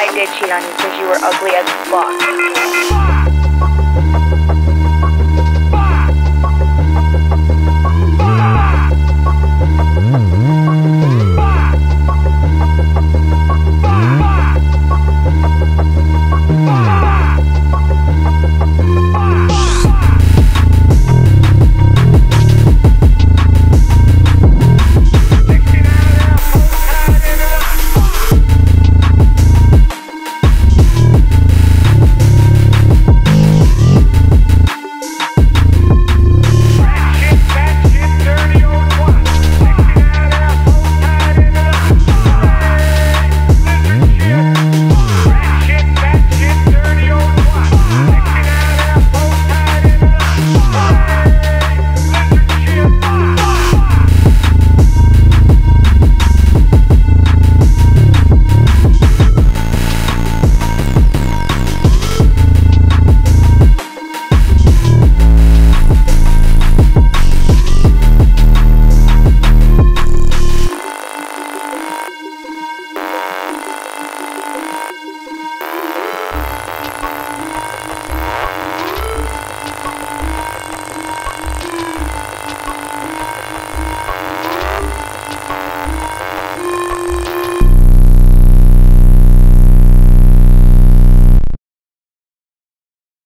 I did cheat on you because you were ugly as fuck.